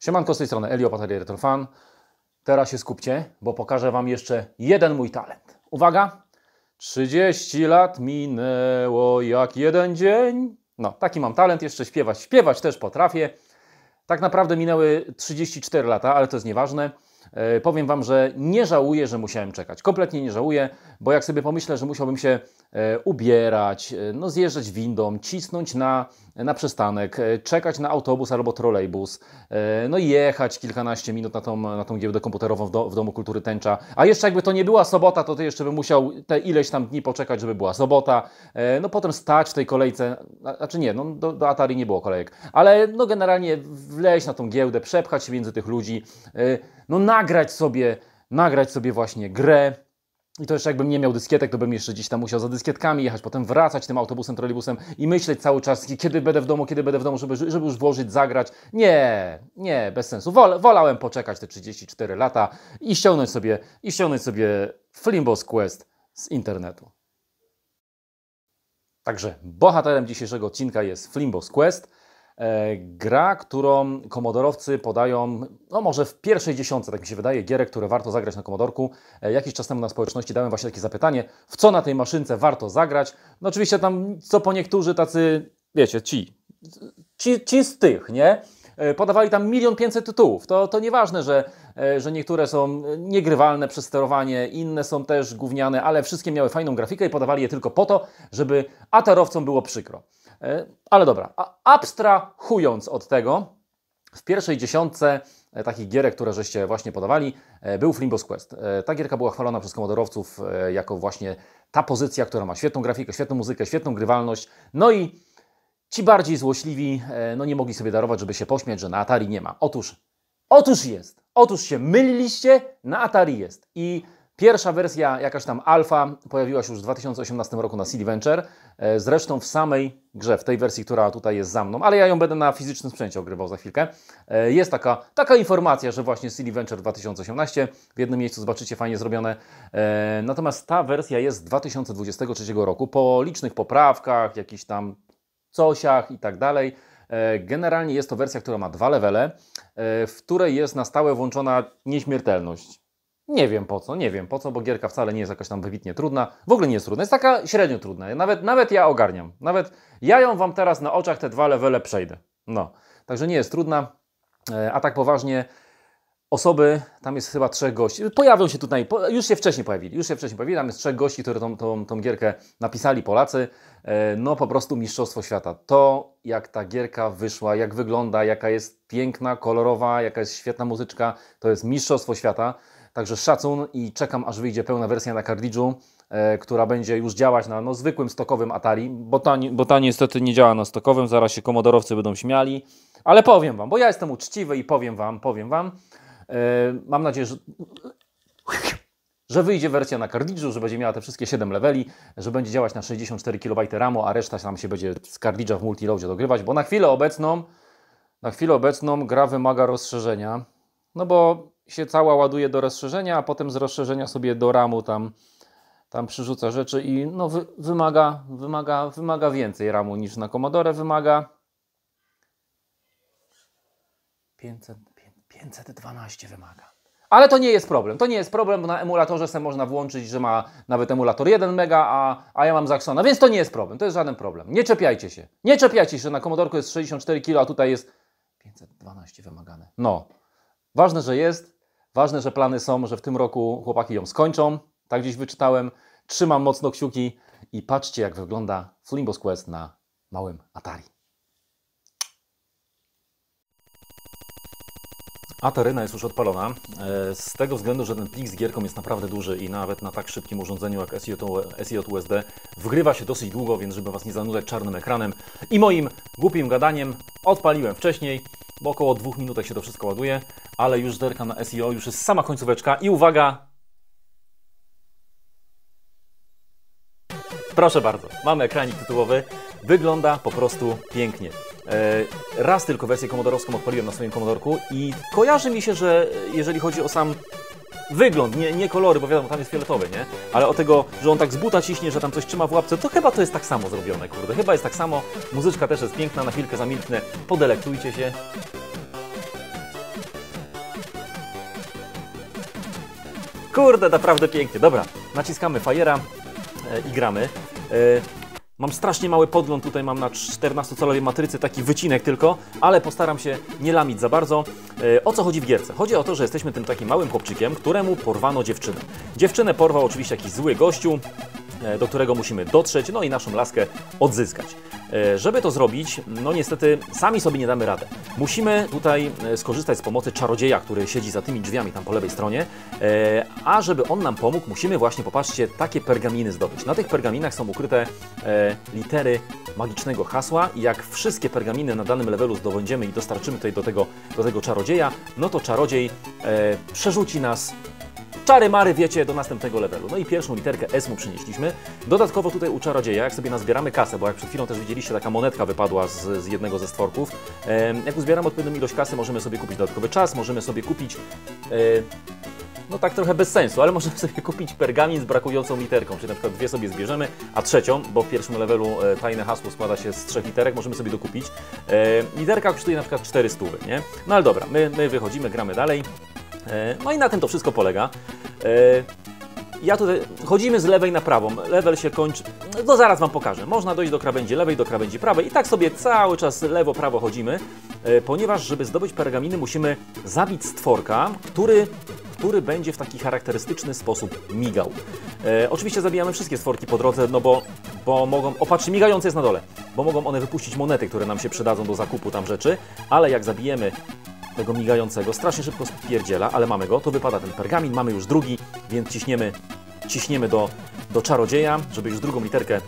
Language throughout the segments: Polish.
Siemanko z tej strony Elio Bateria Retro Fan. Teraz się skupcie, bo pokażę Wam jeszcze jeden mój talent. Uwaga! 30 lat minęło jak jeden dzień. No, taki mam talent, jeszcze śpiewać. Śpiewać też potrafię. Tak naprawdę minęły 34 lata, ale to jest nieważne. E, powiem Wam, że nie żałuję, że musiałem czekać. Kompletnie nie żałuję, bo jak sobie pomyślę, że musiałbym się e, ubierać, e, no zjeżdżać windą, cisnąć na, na przystanek, czekać na autobus albo trolejbus, no jechać kilkanaście minut na tą, na tą giełdę komputerową w, do, w Domu Kultury Tęcza. A jeszcze jakby to nie była sobota, to ty jeszcze bym musiał te ileś tam dni poczekać, żeby była sobota. No potem stać w tej kolejce, znaczy nie, no do, do Atari nie było kolejek, ale no generalnie wleźć na tą giełdę, przepchać się między tych ludzi, no nagrać sobie, nagrać sobie właśnie grę. I to jeszcze jakbym nie miał dyskietek, to bym jeszcze gdzieś tam musiał za dyskietkami jechać, potem wracać tym autobusem, trolejbusem i myśleć cały czas, kiedy będę w domu, kiedy będę w domu, żeby, żeby już włożyć, zagrać. Nie, nie, bez sensu. Wol, wolałem poczekać te 34 lata i ściągnąć sobie, i ściągnąć sobie Flimbos Quest z internetu. Także bohaterem dzisiejszego odcinka jest Flimbos Quest. E, gra, którą komodorowcy podają, no może w pierwszej dziesiątce, tak mi się wydaje, gierek, które warto zagrać na komodorku. E, jakiś czas temu na społeczności dałem właśnie takie zapytanie, w co na tej maszynce warto zagrać. No oczywiście tam co po niektórzy tacy, wiecie, ci, ci, ci z tych, nie? E, podawali tam milion pięćset tytułów. To, to nieważne, że, że niektóre są niegrywalne przez sterowanie, inne są też gówniane, ale wszystkie miały fajną grafikę i podawali je tylko po to, żeby atarowcom było przykro. E, ale dobra, abstrahując od tego, w pierwszej dziesiątce e, takich gierek, które żeście właśnie podawali, e, był Flimbos Quest. Ta gierka była chwalona przez komodorowców jako właśnie ta pozycja, która ma świetną grafikę, świetną muzykę, świetną grywalność. No i ci bardziej złośliwi no nie mogli sobie darować, żeby się pośmiać, że na Atari nie ma. Otóż, otóż jest. Otóż się myliliście, na Atari jest. I Pierwsza wersja, jakaś tam alfa, pojawiła się już w 2018 roku na CD Venture. E, zresztą w samej grze, w tej wersji, która tutaj jest za mną, ale ja ją będę na fizycznym sprzęcie ogrywał za chwilkę. E, jest taka, taka informacja, że właśnie CD Venture 2018 w jednym miejscu zobaczycie fajnie zrobione. E, natomiast ta wersja jest z 2023 roku po licznych poprawkach, jakichś tam cosiach i tak dalej. Generalnie jest to wersja, która ma dwa levele, w której jest na stałe włączona nieśmiertelność. Nie wiem po co, nie wiem po co, bo gierka wcale nie jest jakaś tam wybitnie trudna. W ogóle nie jest trudna, jest taka średnio trudna. Nawet, nawet ja ogarniam. Nawet ja ją Wam teraz na oczach te dwa levele przejdę. No, także nie jest trudna. E, a tak poważnie, osoby, tam jest chyba trzech gości, pojawią się tutaj, już się wcześniej pojawili, już się wcześniej pojawili, tam jest trzech gości, którzy tą, tą, tą gierkę napisali, Polacy, e, no po prostu mistrzostwo świata. To, jak ta gierka wyszła, jak wygląda, jaka jest piękna, kolorowa, jaka jest świetna muzyczka, to jest mistrzostwo świata. Także szacun i czekam, aż wyjdzie pełna wersja na kartridżu, e, która będzie już działać na no, zwykłym stokowym Atari, bo ta, bo ta niestety nie działa na stokowym, zaraz się komodorowcy będą śmiali, ale powiem Wam, bo ja jestem uczciwy i powiem Wam, powiem Wam, e, mam nadzieję, że że wyjdzie wersja na kartridżu, że będzie miała te wszystkie 7 leveli, że będzie działać na 64 KB RAMu, a reszta tam się będzie z kartridża w multiloadzie dogrywać, bo na chwilę obecną, na chwilę obecną gra wymaga rozszerzenia, no bo się cała ładuje do rozszerzenia, a potem z rozszerzenia sobie do ramu tam, tam przyrzuca rzeczy i no, wy, wymaga, wymaga, wymaga więcej ramu niż na Commodore wymaga. 500, 512 wymaga. Ale to nie jest problem. To nie jest problem, bo na emulatorze sobie można włączyć, że ma nawet emulator 1 mega, a, a ja mam Zaxona, więc to nie jest problem. To jest żaden problem. Nie czepiajcie się. Nie czepiajcie się, że na Commodore jest 64 kg, a tutaj jest 512 wymagane. No. Ważne, że jest. Ważne, że plany są, że w tym roku chłopaki ją skończą. Tak gdzieś wyczytałem. Trzymam mocno kciuki i patrzcie, jak wygląda Flimbos Quest na małym Atari. Ataryna jest już odpalona, e, z tego względu, że ten plik z gierką jest naprawdę duży i nawet na tak szybkim urządzeniu jak SJ USD wgrywa się dosyć długo, więc żeby Was nie zanudzać czarnym ekranem i moim głupim gadaniem odpaliłem wcześniej, bo około dwóch minutek się to wszystko ładuje, ale już zerkam na SEO, już jest sama końcóweczka i uwaga! Proszę bardzo, mamy ekranik tytułowy, wygląda po prostu pięknie. E, raz tylko wersję komodorowską odpaliłem na swoim komodorku i kojarzy mi się, że jeżeli chodzi o sam wygląd, nie, nie kolory, bo wiadomo, tam jest fioletowy, nie? Ale o tego, że on tak z buta ciśnie, że tam coś trzyma w łapce, to chyba to jest tak samo zrobione, kurde. Chyba jest tak samo. Muzyczka też jest piękna, na chwilkę zamilknę. Podelektujcie się. Kurde, naprawdę pięknie. Dobra, naciskamy fajera e, i gramy. E, Mam strasznie mały podgląd, tutaj mam na 14-calowej matrycy taki wycinek tylko, ale postaram się nie lamić za bardzo. E, o co chodzi w gierce? Chodzi o to, że jesteśmy tym takim małym chłopczykiem, któremu porwano dziewczynę. Dziewczynę porwał oczywiście jakiś zły gościu, do którego musimy dotrzeć, no i naszą laskę odzyskać. E, Żeby to zrobić, no niestety sami sobie nie damy radę. Musimy tutaj e, skorzystać z pomocy czarodzieja, który siedzi za tymi drzwiami tam po lewej stronie, E, a żeby on nam pomógł, musimy właśnie, popatrzcie, takie pergaminy zdobyć. Na tych pergaminach są ukryte e, litery magicznego hasła i jak wszystkie pergaminy na danym levelu zdobędziemy i dostarczymy tutaj do tego, do tego czarodzieja, no to czarodziej e, przerzuci nas czary mary, wiecie, do następnego levelu. No i pierwszą literkę S mu przynieśliśmy. Dodatkowo tutaj u czarodzieja, jak sobie nazbieramy kasę, bo jak przed chwilą też widzieliście, taka monetka wypadła z, z jednego ze stworków. Em, jak uzbieramy odpowiednią ilość kasy, możemy sobie kupić dodatkowy czas, możemy sobie kupić... E, no tak trochę bez sensu, ale możemy sobie kupić pergamin z brakującą literką, czyli na przykład dwie sobie zbierzemy, a trzecią, bo w pierwszym levelu e, tajne hasło składa się z trzech literek, możemy sobie dokupić. E, literka kosztuje na przykład 400, nie? No ale dobra, my, my wychodzimy, gramy dalej. E, no i na tym to wszystko polega. E, ja tutaj chodzimy z lewej na prawą. Level się kończy. No zaraz Wam pokażę. Można dojść do krawędzi lewej, do krawędzi prawej i tak sobie cały czas lewo, prawo chodzimy, e, ponieważ żeby zdobyć pergaminy musimy zabić stworka, który który będzie w taki charakterystyczny sposób migał. E, oczywiście zabijamy wszystkie stworki po drodze, no bo, bo mogą... O, patrzcie, migający jest na dole, bo mogą one wypuścić monety, które nam się przydadzą do zakupu tam rzeczy, ale jak zabijemy tego migającego, strasznie szybko spierdziela, ale mamy go, to wypada ten pergamin, mamy już drugi, więc ciśniemy, ciśniemy do, do czarodzieja, żeby już drugą literkę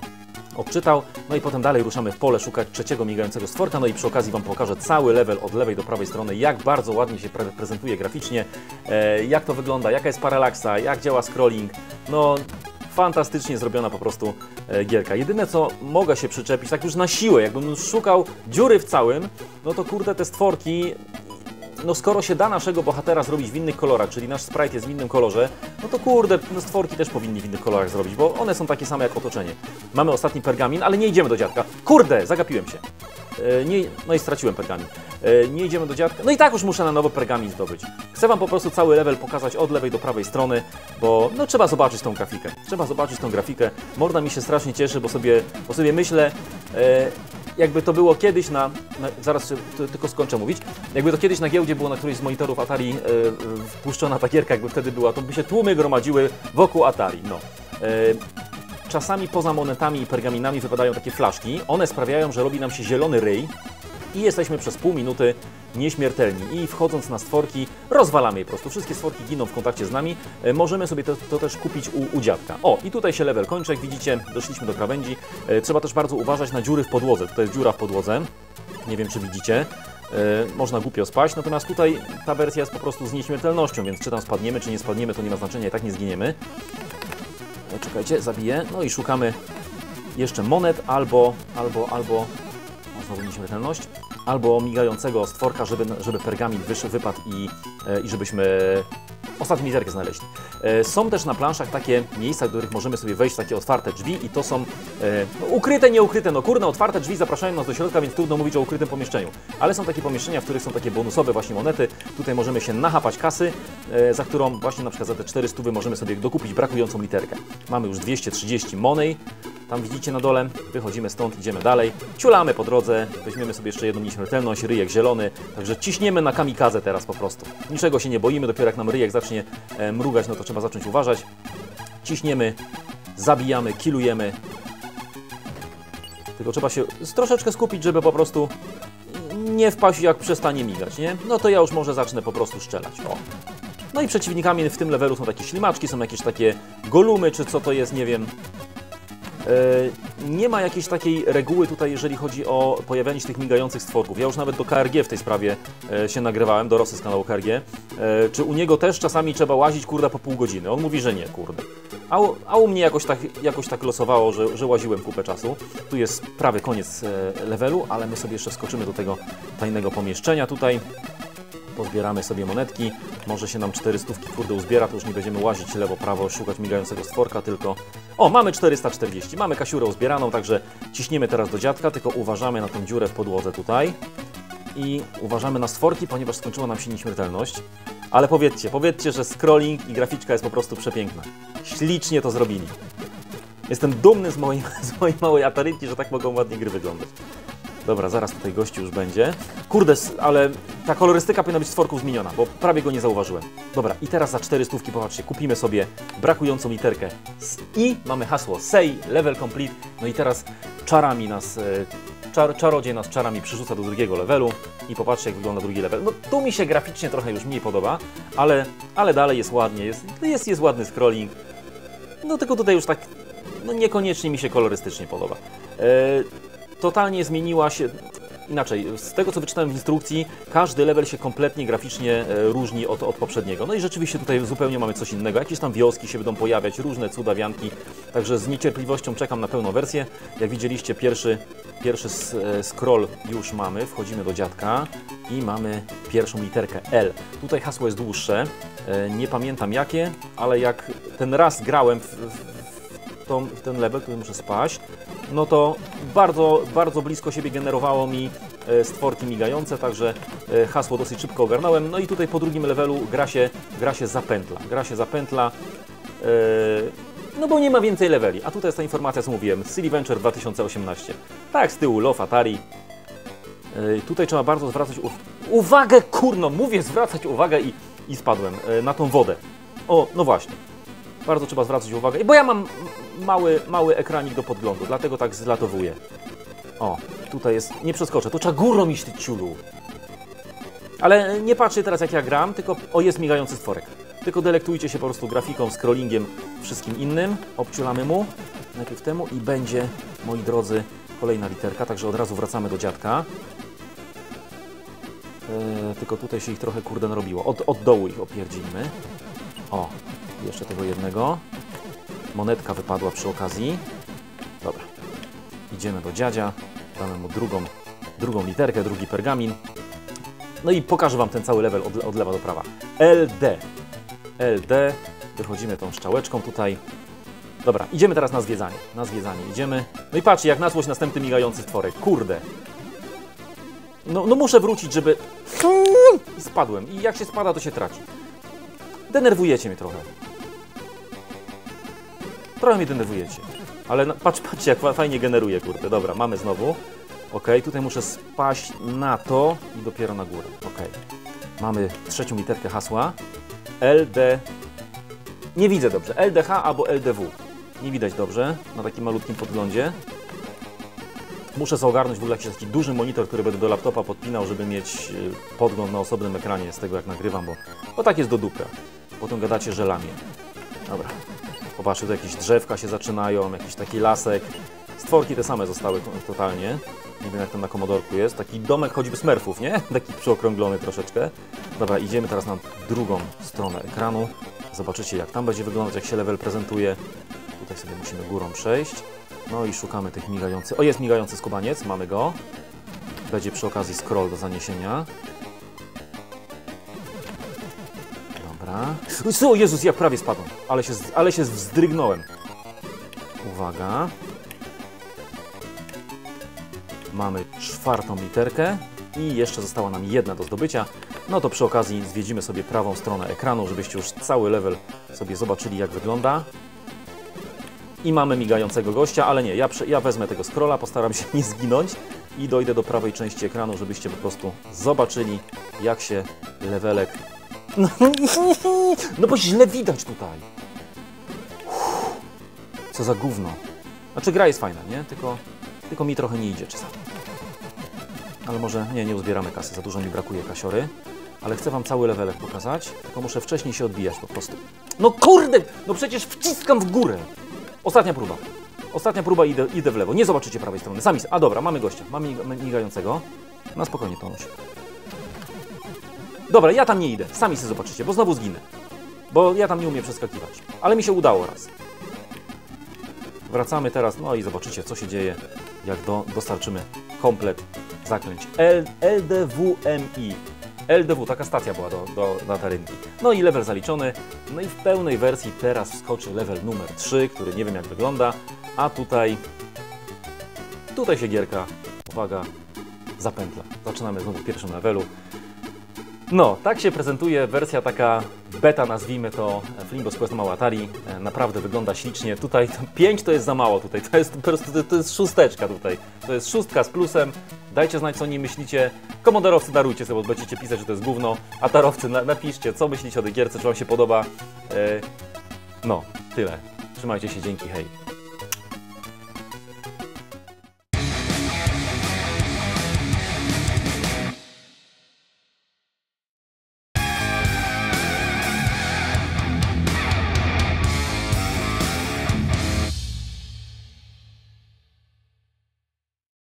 odczytał, no i potem dalej ruszamy w pole szukać trzeciego migającego stworka, no i przy okazji Wam pokażę cały level od lewej do prawej strony, jak bardzo ładnie się pre prezentuje graficznie, e, jak to wygląda, jaka jest paralaksa, jak działa scrolling, no fantastycznie zrobiona po prostu e, gierka. Jedyne co mogę się przyczepić, tak już na siłę, jakbym szukał dziury w całym, no to kurde te stworki no skoro się da naszego bohatera zrobić w innych kolorach, czyli nasz sprite jest w innym kolorze, no to kurde, no stworki też powinni w innych kolorach zrobić, bo one są takie same jak otoczenie. Mamy ostatni pergamin, ale nie idziemy do dziadka. Kurde, zagapiłem się. E, nie, no i straciłem pergamin. E, nie idziemy do dziadka. No i tak już muszę na nowo pergamin zdobyć. Chcę Wam po prostu cały level pokazać od lewej do prawej strony, bo no trzeba zobaczyć tą grafikę. Trzeba zobaczyć tą grafikę. Morda mi się strasznie cieszy, bo sobie, bo sobie myślę, e, jakby to było kiedyś na, na zaraz tylko skończę mówić, jakby to kiedyś na giełdzie było na którymś z monitorów Atari wpuszczona ta gierka, jakby wtedy była, to by się tłumy gromadziły wokół Atari. No. Czasami poza monetami i pergaminami wypadają takie flaszki. One sprawiają, że robi nam się zielony ryj i jesteśmy przez pół minuty nieśmiertelni. I wchodząc na stworki, rozwalamy je po prostu. Wszystkie stworki giną w kontakcie z nami. E, możemy sobie to, to też kupić u, u dziadka. O, i tutaj się level kończy, jak widzicie, doszliśmy do krawędzi. E, trzeba też bardzo uważać na dziury w podłodze. Tutaj jest dziura w podłodze. Nie wiem, czy widzicie. E, można głupio spaść, natomiast tutaj ta wersja jest po prostu z nieśmiertelnością, więc czy tam spadniemy, czy nie spadniemy, to nie ma znaczenia, i tak nie zginiemy. Czekajcie, zabiję. No i szukamy jeszcze monet albo, albo, albo, o, znowu nieśmiertelność, albo migającego stworka, żeby, żeby pergamin wyszedł, wypadł i, e, i żebyśmy ostatnią literkę znaleźli. E, Są też na planszach takie miejsca, do których możemy sobie wejść, takie otwarte drzwi i to są e, no, ukryte, nieukryte, no kurne, otwarte drzwi zapraszają nas do środka, więc trudno mówić o ukrytym pomieszczeniu. Ale są takie pomieszczenia, w których są takie bonusowe właśnie monety. Tutaj możemy się nachapać kasy, e, za którą właśnie na przykład za te 400 możemy sobie dokupić brakującą literkę. Mamy już 230 monej, tam widzicie na dole, wychodzimy stąd, idziemy dalej, ciulamy po drodze, weźmiemy sobie jeszcze jedną nieśmiertelność, ryjek zielony, także ciśniemy na kamikazę teraz po prostu. Niczego się nie boimy, dopiero jak nam ryjek zacznie e, mrugać, no to trzeba zacząć uważać. Ciśniemy, zabijamy, kilujemy. Tylko trzeba się troszeczkę skupić, żeby po prostu nie wpaść jak przestanie migać, nie? No to ja już może zacznę po prostu strzelać, o. No i przeciwnikami w tym levelu są takie ślimaczki, są jakieś takie golumy, czy co to jest, nie wiem. E, Nie ma jakiejś takiej reguły tutaj, jeżeli chodzi o pojawianie się tych migających stworków. Ja już nawet do KRG w tej sprawie e, się nagrywałem, do Rosy z kanału KRG. E, Czy u niego też czasami trzeba łazić, kurde, po pół godziny? On mówi, że nie, kurde. A u, a u mnie jakoś tak, jakoś tak losowało, że, że łaziłem kupę czasu. Tu jest prawy koniec levelu, ale my sobie jeszcze wskoczymy do tego tajnego pomieszczenia tutaj. Pozbieramy sobie monetki, może się nam 400 kurde uzbiera, to już nie będziemy łazić lewo, prawo, szukać migającego stworka, tylko... O, mamy 440, mamy kasiurę uzbieraną, także ciśniemy teraz do dziadka, tylko uważamy na tą dziurę w podłodze tutaj i uważamy na stworki, ponieważ skończyła nam się nieśmiertelność. Ale powiedzcie, powiedzcie, że scrolling i graficzka jest po prostu przepiękna. Ślicznie to zrobili. Jestem dumny z mojej, z mojej małej Ataryki, że tak mogą ładnie gry wyglądać. Dobra, zaraz tutaj gościu już będzie. Kurde, ale ta kolorystyka powinna być z tworków zmieniona, bo prawie go nie zauważyłem. Dobra, i teraz za 4 stówki, popatrzcie, kupimy sobie brakującą literkę z i mamy hasło say, level complete. No i teraz czarami nas, e, czar, czarodziej nas czarami przyrzuca do drugiego levelu i popatrzcie jak wygląda drugi level. No tu mi się graficznie trochę już mniej podoba, ale, ale dalej jest ładnie, jest, jest, jest ładny scrolling. No tylko tutaj już tak no niekoniecznie mi się kolorystycznie podoba. E, totalnie zmieniła się. Inaczej, z tego co wyczytałem w instrukcji, każdy level się kompletnie graficznie e, różni od, od poprzedniego. No i rzeczywiście tutaj zupełnie mamy coś innego. Jakieś tam wioski się będą pojawiać, różne cudawianki. Także z niecierpliwością czekam na pełną wersję. Jak widzieliście, pierwszy, pierwszy e, scroll już mamy. Wchodzimy do dziadka i mamy pierwszą literkę L. Tutaj hasło jest dłuższe. E, Nie pamiętam jakie, ale jak ten raz grałem w, w, tą, w ten level, który muszę spaść, no to bardzo, bardzo blisko siebie generowało mi e, stworki migające, także e, hasło dosyć szybko ogarnąłem. No i tutaj po drugim levelu gra się, gra się zapętla. Gra się zapętla, e, no bo nie ma więcej leveli. A tutaj jest ta informacja, co mówiłem, Silly Venture 2018. Tak, z tyłu Love Atari. Tutaj trzeba bardzo zwracać uw- uwagę, kurno, mówię zwracać uwagę i, i spadłem na tą wodę. O, no właśnie. Bardzo trzeba zwracać uwagę, bo ja mam mały, mały ekranik do podglądu, dlatego tak zlatowuję. O, tutaj jest, nie przeskoczę, to trzeba górą iść, ty ciulu. Ale nie patrzcie teraz jak ja gram, tylko o jest migający stworek. Tylko delektujcie się po prostu grafiką, scrollingiem, wszystkim innym. Obciulamy mu, najpierw temu i będzie, moi drodzy, kolejna literka, także od razu wracamy do dziadka. Eee, tylko tutaj się ich trochę kurde narobiło. Od, od dołu ich opierdzimy. O, jeszcze tego jednego. Monetka wypadła przy okazji. Dobra. Idziemy do dziadzia. Damy mu drugą, drugą literkę, drugi pergamin. No i pokażę Wam ten cały level od, od lewa do prawa. LD. LD. Wychodzimy tą szczałeczką tutaj. Dobra, idziemy teraz na zwiedzanie. Na zwiedzanie idziemy. No i patrzcie, jak nasłość następny migający stworek. Kurde. No, no muszę wrócić, żeby... I spadłem. I jak się spada, to się traci. Denerwujecie mnie trochę. Trochę mnie denerwujecie. Ale na, patrz, patrzcie, jak fa- fajnie generuje, kurde. Dobra, mamy znowu. Ok, tutaj muszę spaść na to i dopiero na górę. Ok. Mamy trzecią literkę hasła. LD. Nie widzę dobrze. LDH albo LDW. Nie widać dobrze na takim malutkim podglądzie. Muszę sobie ogarnąć w ogóle jakiś taki duży monitor, który będę do laptopa podpinał, żeby mieć y, podgląd na osobnym ekranie z tego, jak nagrywam, bo, bo tak jest do dupy. Potem gadacie, że lamie. Dobra. Popatrzcie, tu jakieś drzewka się zaczynają, jakiś taki lasek. Stworki te same zostały to- totalnie. Nie wiem, jak tam na komodorku jest. Taki domek choćby smurfów, nie? Taki przyokrąglony troszeczkę. Dobra, idziemy teraz na drugą stronę ekranu. Zobaczycie, jak tam będzie wyglądać, jak się level prezentuje. Tutaj sobie musimy górą przejść. No i szukamy tych migających. O, jest migający skubaniec, mamy go. Będzie przy okazji scroll do zaniesienia. Dobra. O Jezus, jak prawie spadłem. Ale się, ale się wzdrygnąłem. Uwaga. Mamy czwartą literkę i jeszcze została nam jedna do zdobycia. No to przy okazji zwiedzimy sobie prawą stronę ekranu, żebyście już cały level sobie zobaczyli jak wygląda. I mamy migającego gościa, ale nie, ja, ja wezmę tego scrolla, postaram się nie zginąć i dojdę do prawej części ekranu, żebyście po prostu zobaczyli jak się levelek... No bo źle widać tutaj. Co za gówno. Znaczy gra jest fajna, nie? Tylko, tylko mi trochę nie idzie czasami. Ale może nie, nie uzbieramy kasy, za dużo mi brakuje kasiory. Ale chcę Wam cały levelek pokazać, tylko muszę wcześniej się odbijać po prostu. No kurde! No przecież wciskam w górę! Ostatnia próba. Ostatnia próba, idę, idę w lewo. Nie zobaczycie prawej strony. Sami. A dobra, mamy gościa. Mamy mig- migającego. Na spokojnie, Tomuś. Dobra, ja tam nie idę. Sami sobie zobaczycie, bo znowu zginę. Bo ja tam nie umiem przeskakiwać. Ale mi się udało raz. Wracamy teraz, no i zobaczycie, co się dzieje, jak do, dostarczymy komplet zaklęć. LDWMI. LDW, taka stacja była do, do, Atarynki. No i level zaliczony. No i w pełnej wersji teraz wskoczy level numer 3, który nie wiem jak wygląda. A tutaj, tutaj się gierka, uwaga, zapętla. Zaczynamy znowu w pierwszym levelu. No, tak się prezentuje wersja taka beta, nazwijmy to Flimbos Quest Mały Atari. E, Naprawdę wygląda ślicznie. Tutaj 5 to jest za mało tutaj. To jest po prostu to, jest szósteczka tutaj. To jest szóstka z plusem. Dajcie znać, co o nim myślicie. Komodorowcy darujcie sobie, bo będziecie pisać, że to jest gówno. A tarowcy na, napiszcie, co myślicie o tej gierce, czy wam się podoba. E, No, tyle. Trzymajcie się, dzięki, hej.